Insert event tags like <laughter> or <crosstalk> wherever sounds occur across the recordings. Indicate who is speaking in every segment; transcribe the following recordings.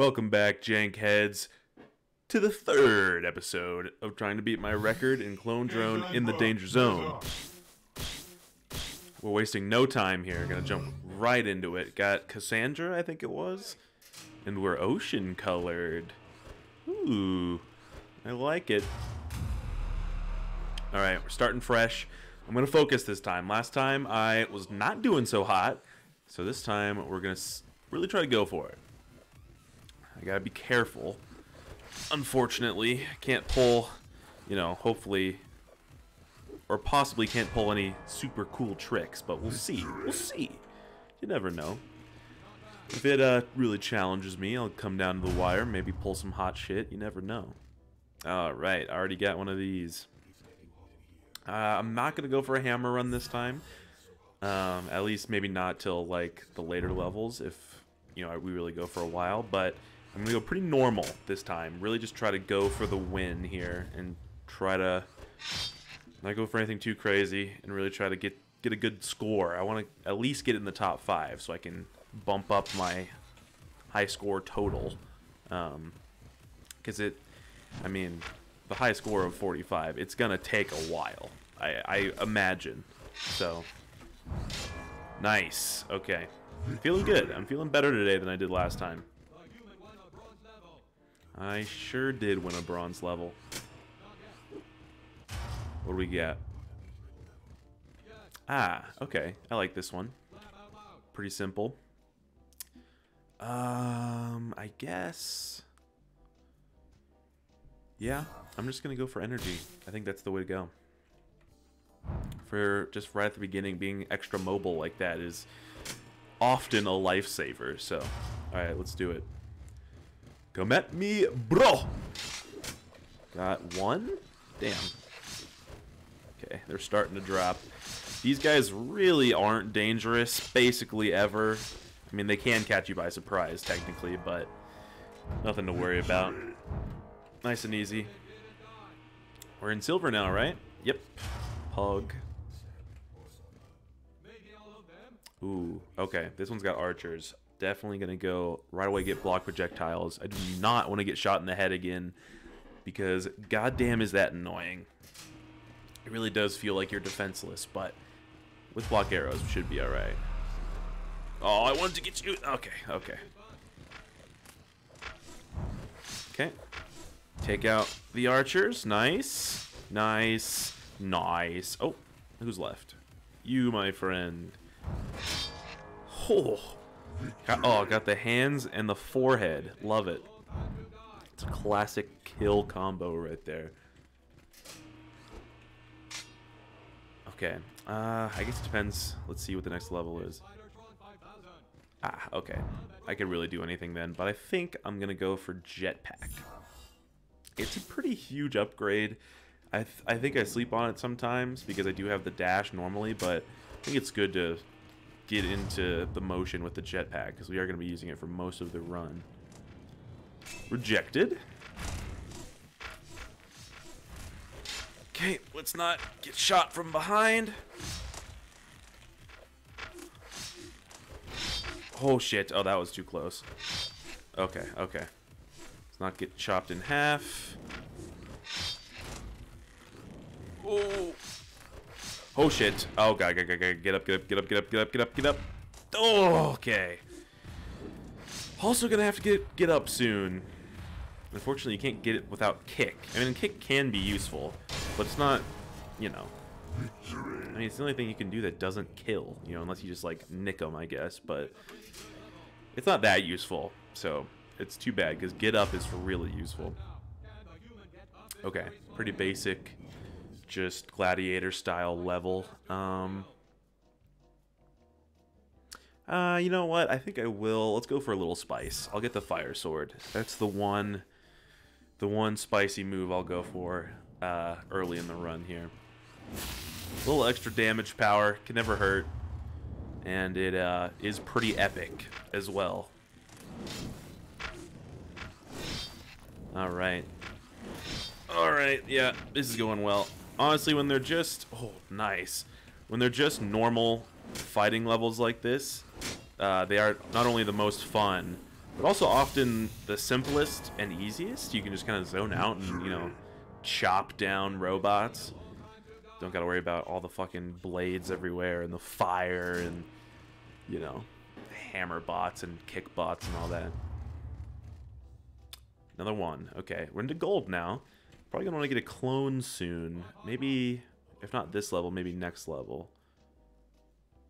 Speaker 1: Welcome back, Jank Heads, to the third episode of trying to beat my record in Clone Drone in the Danger Zone. We're wasting no time here. Gonna jump right into it. Got Cassandra, I think it was, and we're ocean colored. Ooh, I like it. All right, we're starting fresh. I'm gonna focus this time. Last time I was not doing so hot, so this time we're gonna really try to go for it. I gotta be careful. Unfortunately, can't pull, you know, hopefully, or possibly can't pull any super cool tricks, but we'll see. We'll see. You never know. If it uh, really challenges me, I'll come down to the wire, maybe pull some hot shit. You never know. Alright, I already got one of these. Uh, I'm not going to go for a hammer run this time. Um, at least maybe not till like the later levels if you know we really go for a while. But I'm gonna go pretty normal this time. Really just try to go for the win here and try to not go for anything too crazy and really try to get get a good score. I want to at least get in the top five so I can bump up my high score total. Um, because it, I mean, the high score of 45, it's gonna take a while. I, I imagine. So, nice. Okay, I'm feeling good. I'm feeling better today than I did last time. I sure did win a bronze level. What do we get? Ah, okay. I like this one. Pretty simple. Um, I guess... Yeah, I'm just going to go for energy. I think that's the way to go. For just right at the beginning, being extra mobile like that is often a lifesaver. So, alright, let's do it. Come at me, bro! Got one? Damn. Okay, they're starting to drop. These guys really aren't dangerous, basically, ever. I mean, they can catch you by surprise, technically, but nothing to worry about. Nice and easy. We're in silver now, right? Yep. Pug. Ooh, okay. This one's got archers. Definitely going to go right away get block projectiles. I do not want to get shot in the head again because goddamn is that annoying. It really does feel like you're defenseless, but with block arrows, should be alright. Oh, I wanted to get you. Okay, okay. Okay. Take out the archers. Nice. Nice. Nice. Oh, who's left? You, my friend. Oh. Got, oh, got the hands and the forehead. Love it. It's a classic kill combo right there. Okay. Uh, I guess it depends. Let's see what the next level is. Ah, okay. I could really do anything then, but I think I'm going to go for Jetpack. It's a pretty huge upgrade. I, th I think I sleep on it sometimes because I do have the dash normally, but I think it's good to get into the motion with the jetpack because we are going to be using it for most of the run. Rejected. Okay, let's not get shot from behind. Oh shit, oh that was too close. Okay, okay. Let's not get chopped in half. Oh. Oh shit. Oh god, god, god, god, get up, get up, get up, get up, get up, get up, get up. Oh, okay. Also gonna have to get get up soon. Unfortunately, you can't get it without kick. I mean, kick can be useful, but it's not, you know. I mean, it's the only thing you can do that doesn't kill, you know, unless you just, like, nick them, I guess, but it's not that useful, so it's too bad, because get up is really useful. Okay, pretty basic just gladiator style level. Um, uh, you know what? I think I will. Let's go for a little spice. I'll get the fire sword. That's the one, the one spicy move I'll go for uh, early in the run here. A little extra damage power can never hurt, and it uh, is pretty epic as well. All right. All right. Yeah, this is going well honestly, when they're just oh nice, when they're just normal fighting levels like this, uh, they are not only the most fun, but also often the simplest and easiest. You can just kind of zone out and, you know, chop down robots. Don't gotta worry about all the fucking blades everywhere and the fire and, you know, hammer bots and kick bots and all that. Another one. Okay, we're into gold now. Probably gonna want to get a clone soon. Maybe, if not this level, maybe next level.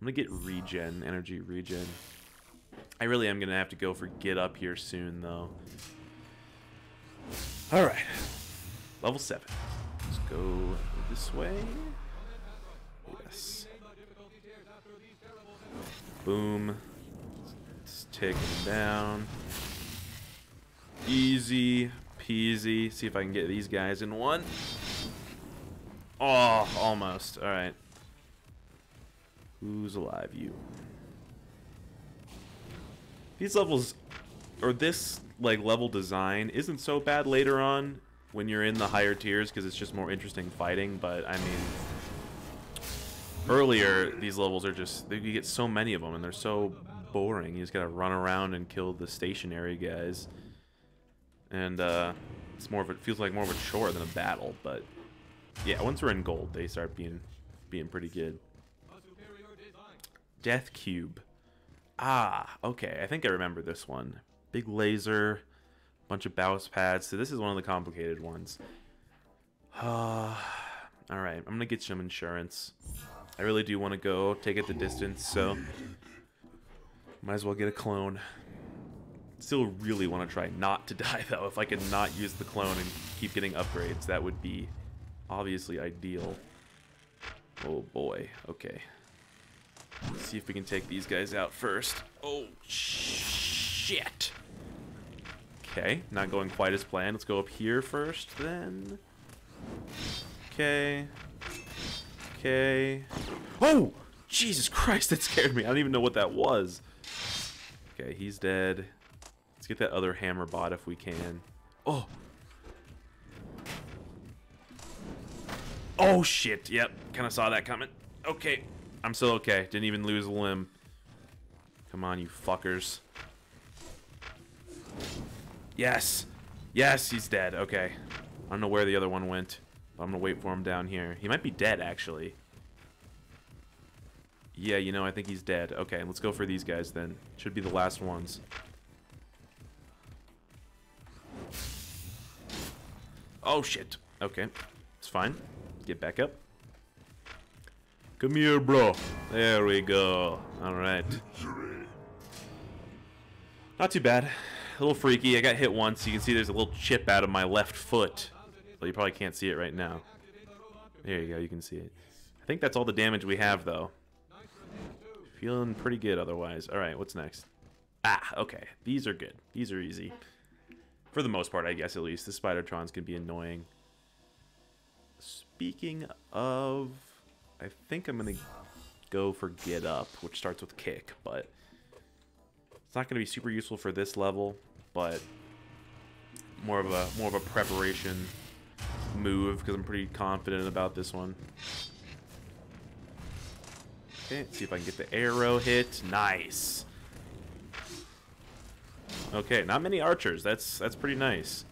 Speaker 1: I'm gonna get regen, energy regen. I really am gonna have to go for get up here soon, though. All right, level seven. Let's go this way. Yes. Boom. It's ticking down. Easy peasy. See if I can get these guys in one. Oh, almost. All right. Who's alive? You. These levels, or this like level design, isn't so bad later on when you're in the higher tiers because it's just more interesting fighting. But I mean, earlier these levels are just you get so many of them and they're so boring. You just gotta run around and kill the stationary guys, and uh, it's more of it feels like more of a chore than a battle. But yeah, once we're in gold, they start being being pretty good. Death Cube. Ah, okay. I think I remember this one. Big laser, bunch of bounce pads. So this is one of the complicated ones. Uh, <sighs> all right, I'm gonna get some insurance. I really do want to go take it the distance, so might as well get a clone. Still really want to try not to <laughs> die though. If I could not use the clone and keep getting upgrades, that would be obviously ideal. Oh boy. Okay. Let's see if we can take these guys out first. Oh, shit. Okay, not going quite as planned. Let's go up here first, then. Okay. Okay. Oh! Jesus Christ, that scared me. I don't even know what that was. Okay, he's dead. Let's get that other hammer bot if we can. Oh! Oh, shit. Yep, kind of saw that coming. Okay, I'm still okay. Didn't even lose a limb. Come on, you fuckers. Yes. Yes, he's dead. Okay. I don't know where the other one went. but I'm gonna wait for him down here. He might be dead, actually. Yeah, you know, I think he's dead. Okay, let's go for these guys then. Should be the last ones. Oh, shit. Okay. It's fine. Get back up. Come here, bro. There we go. Alright. Not too bad. A little freaky. I got hit once. You can see there's a little chip out of my left foot. Well, you probably can't see it right now. There you go. You can see it. I think that's all the damage we have, though. Feeling pretty good otherwise. Alright, what's next? Ah, okay. These are good. These are easy. For the most part, I guess, at least. The Spidertrons can be annoying. Speaking of I think I'm going to go for Get Up, which starts with Kick, but it's not going to be super useful for this level, but more of a more of a preparation move because I'm pretty confident about this one. Okay, see if I can get the arrow hit. Nice. Okay, not many archers. That's that's pretty nice.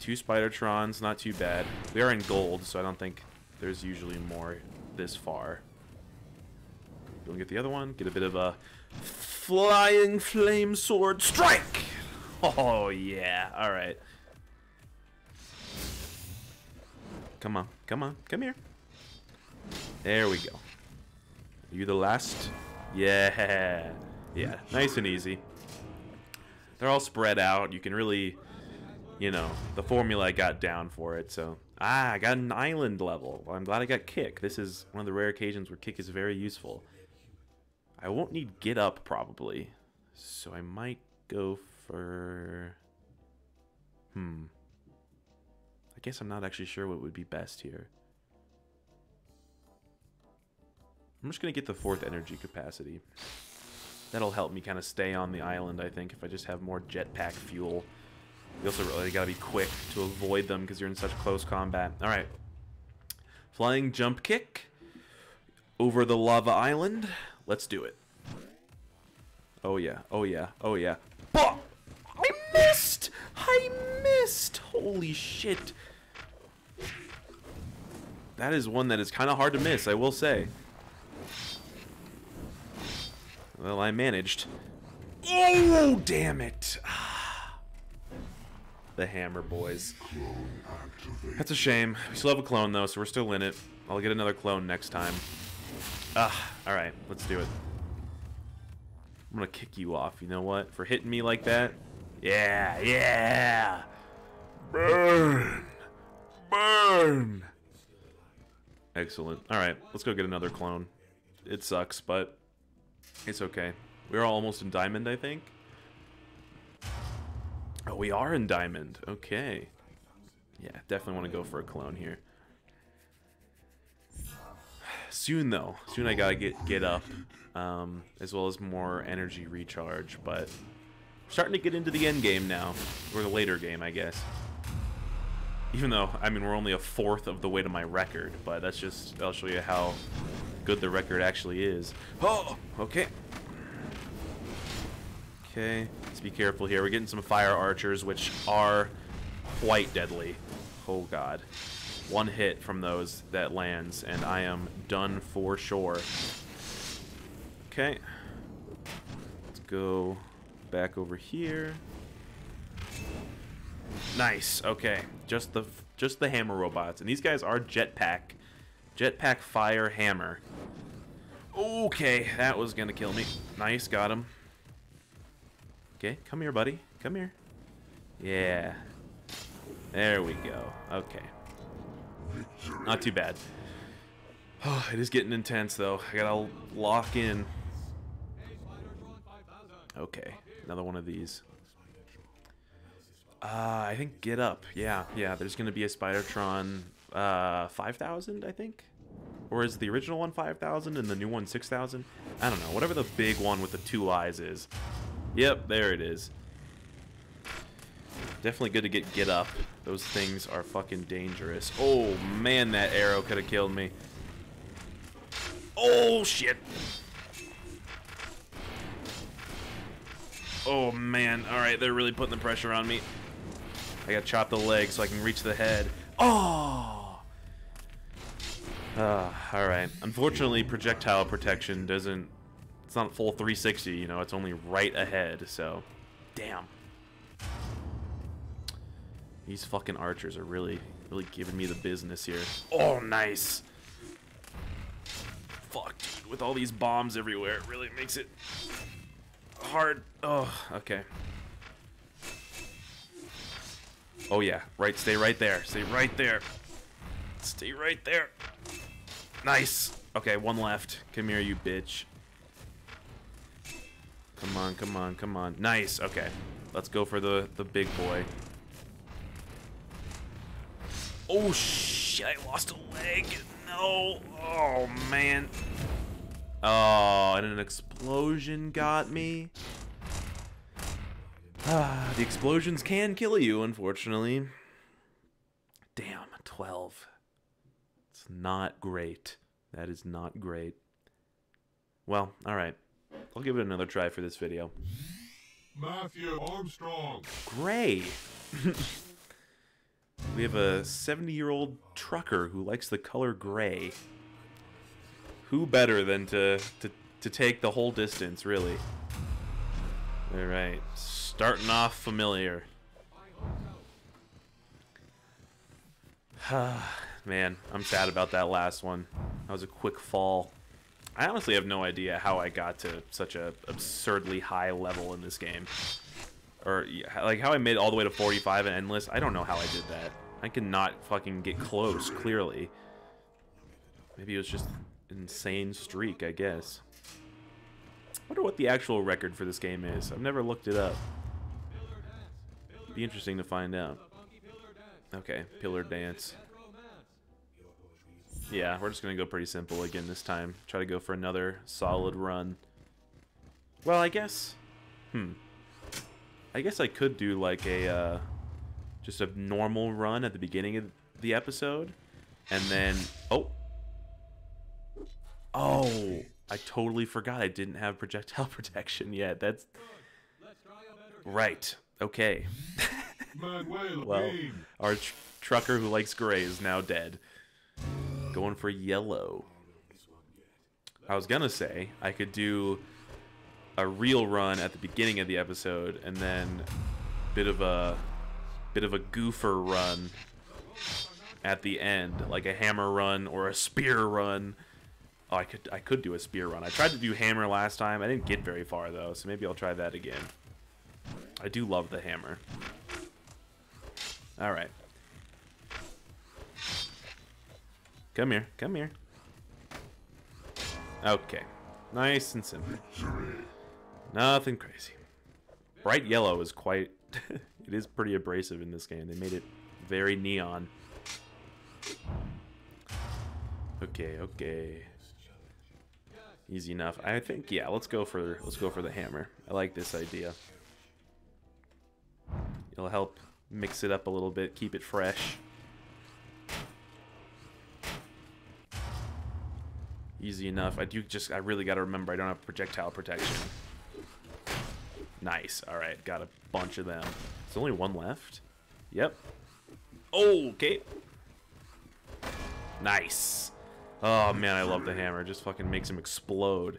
Speaker 1: Two Spidertrons, not too bad. We are in gold, so I don't think there's usually more this far. Go and get the other one. Get a bit of a flying flame sword strike. <laughs> Oh, yeah. All right. Come on. Come on. Come here. There we go. Are you the last? Yeah. <laughs> Yeah. Nice and easy. They're all spread out. You can really, you know, the formula I got down for it, so Ah, I got an island level. Well, I'm glad I got kick. This is one of the rare occasions where kick is very useful. I won't need get up probably. So I might go for... Hmm. I guess I'm not actually sure what would be best here. I'm just going to get the fourth energy capacity. That'll help me kind of stay on the island, I think, if I just have more jetpack fuel. You also really gotta be quick to avoid them because you're in such close combat. Alright. Flying jump kick over the lava island. Let's do it. Oh yeah. Oh yeah. Oh yeah. Bah! I missed! I missed! Holy shit. That is one that is kind of hard to miss, I will say. Well, I managed. Oh, damn it. <sighs> the Hammer Boys. That's a shame. We still have a clone, though, so we're still in it. I'll get another clone next time. Ah, alright, let's do it. I'm gonna kick you off, you know what? For hitting me like that? Yeah, yeah! Burn! Burn! Excellent. Alright, let's go get another clone. It sucks, but it's okay. We're almost in Diamond, I think. Oh, we are in Diamond. Okay. Yeah, definitely want to go for a clone here. Soon, though. Soon I gotta get, get up. Um, as well as more energy recharge, but... Starting to get into the end game now. Or the later game, I guess. Even though, I mean, we're only a fourth of the way to my record, but that's just, I'll show you how good the record actually is. Oh, okay. Okay, let's be careful here. We're getting some fire archers, which are quite deadly. Oh, God. One hit from those that lands, and I am done for sure. Okay. Let's go back over here. Nice. Okay. Just the just the hammer robots. And these guys are jetpack. Jetpack fire hammer. Okay, that was gonna kill me. Nice, got him. Okay, come here, buddy. Come here. Yeah. There we go. Okay. Not too bad. Oh, <sighs> it is getting intense, though. I gotta lock in. Okay, another one of these. Uh, I think Get Up. Yeah, yeah. There's gonna be a Spidertron uh, 5,000, I think. Or is the original one 5,000 and the new one 6,000? I don't know. Whatever the big one with the two eyes is. Yep, there it is. Definitely good to get Get Up. Those things are fucking dangerous. Oh, man, that arrow could have killed me. Oh, shit. Oh, man. Alright, they're really putting the pressure on me. I gotta chop the leg so I can reach the head. Oh! Uh, alright. Unfortunately, projectile protection doesn't... It's not full 360, you know, it's only right ahead, so... Damn. These fucking archers are really, really giving me the business here. Oh, nice! Fuck, dude. With all these bombs everywhere, it really makes it hard. Oh, okay. Oh yeah, right, stay right there. Stay right there. Stay right there. Nice. Okay, one left. Come here, you bitch. Come on, come on, come on. Nice, okay. Let's go for the, the big boy. Oh, shit, I lost a leg. No. Oh, man. Oh, and an explosion got me. Ah, the explosions can kill you, unfortunately. Damn, 12. Not great. That is not great. Well, alright. I'll give it another try for this video.
Speaker 2: Matthew Armstrong.
Speaker 1: Gray. <laughs> we have a 70-year-old trucker who likes the color gray. Who better than to, to, to take the whole distance, really? Alright, starting off familiar. <sighs> <sighs> Man, I'm sad about that last one. That was a quick fall. I honestly have no idea how I got to such a absurdly high level in this game. Or, like, how I made all the way to 45 and Endless. I don't know how I did that. I cannot fucking get close, clearly. Maybe it was just insane streak, I guess. wonder what the actual record for this game is. I've never looked it up. Be interesting to find out. Okay, Pillar Dance. Yeah, we're just going to go pretty simple again this time. Try to go for another solid run. Well, I guess... Hmm. I guess I could do like a... Uh, just a normal run at the beginning of the episode. And then... Oh! Oh! I totally forgot I didn't have projectile <laughs> protection yet. That's right. Okay. <laughs> Well, our tr- trucker who likes gray is now dead. Going for yellow. I was gonna say I could do a real run at the beginning of the episode and then bit of a bit of a goofer run at the end, like a hammer run or a spear run. Oh, I could I could do a spear run. I tried to do hammer last time. I didn't get very far though, so maybe I'll try that again. I do love the hammer. All right. Come here. Come here. Okay. Nice and simple. Nothing crazy. Bright yellow is quite... <laughs> it is pretty abrasive in this game. They made it very neon. Okay, okay. Easy enough. I think yeah, let's go for let's go for the hammer. I like this idea. It'll help mix it up a little bit, keep it fresh. Easy enough. I do just I really got to remember I don't have projectile protection. Nice. All right, got a bunch of them. There's only one left. Yep. Oh, okay. Nice. Oh man, I love the hammer. It just fucking makes him explode.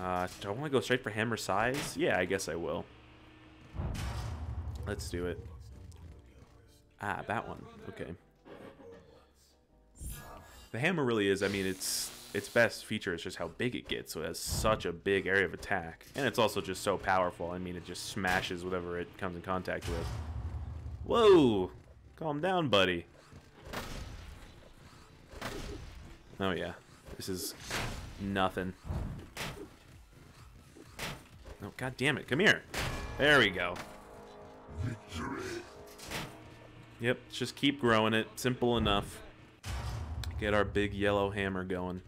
Speaker 1: Uh, do I want to go straight for hammer size? Yeah, I guess I will. Let's do it. Ah, that one. Okay. The hammer really is, I mean, it's its best feature is just how big it gets. So it has such a big area of attack. And it's also just so powerful. I mean, it just smashes whatever it comes in contact with. Whoa! Calm down, buddy. Oh, yeah. This is nothing. Oh, god damn it. Come here. There we go. Yep, just keep growing it. Simple enough. Get our big yellow hammer going.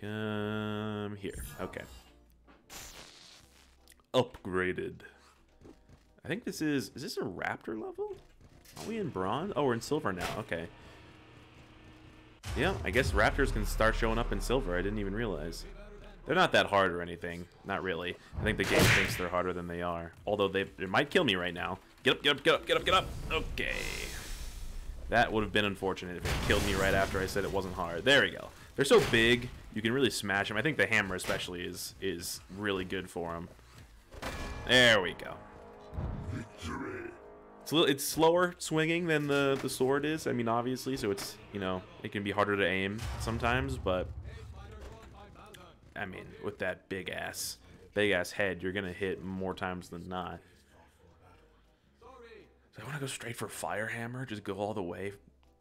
Speaker 1: Come here. Okay. Upgraded. I think this is... Is this a raptor level? Are we in bronze? Oh, we're in silver now. Okay. Yeah, I guess raptors can start showing up in silver. I didn't even realize. They're not that hard or anything. Not really. I think the game thinks they're harder than they are. Although they, they might kill me right now. Get up, get up, get up, get up, get up. Okay. That would have been unfortunate if it killed me right after I said it wasn't hard. There we go. They're so big, you can really smash them. I think the hammer especially is is really good for them. There we go. Victory. It's a little, it's slower swinging than the the sword is. I mean, obviously, so it's you know it can be harder to aim sometimes, but I mean, with that big ass big ass head, you're gonna hit more times than not. So I want to go straight for fire hammer, just go all the way,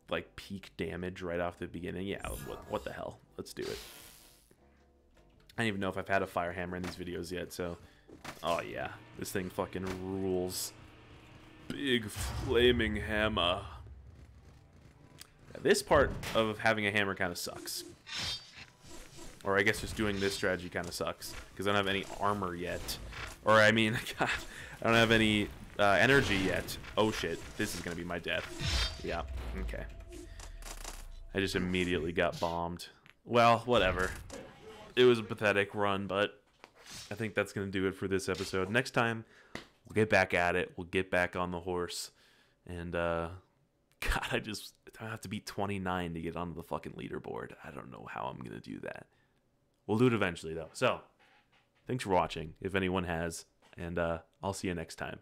Speaker 1: like peak damage right off the beginning. Yeah, what what the hell? Let's do it. I don't even know if I've had a fire hammer in these videos yet, so oh yeah, this thing fucking rules. Big flaming hammer. This part of having a hammer kind of sucks. Or I guess just doing this strategy kind of sucks. Because I don't have any armor yet. Or I mean, God, <laughs> I don't have any uh, energy yet. Oh shit, this is to be my death. Yeah, okay. I just immediately got bombed. Well, whatever. It was a pathetic run, but I think that's to do it for this episode. Next time, we'll get back at it. We'll get back on the horse. And, uh, <laughs> God, I just I have to beat 29 to get onto the fucking leaderboard. I don't know how I'm to do that. We'll do it eventually, though. So, thanks for watching, if anyone has. And uh, I'll see you next time.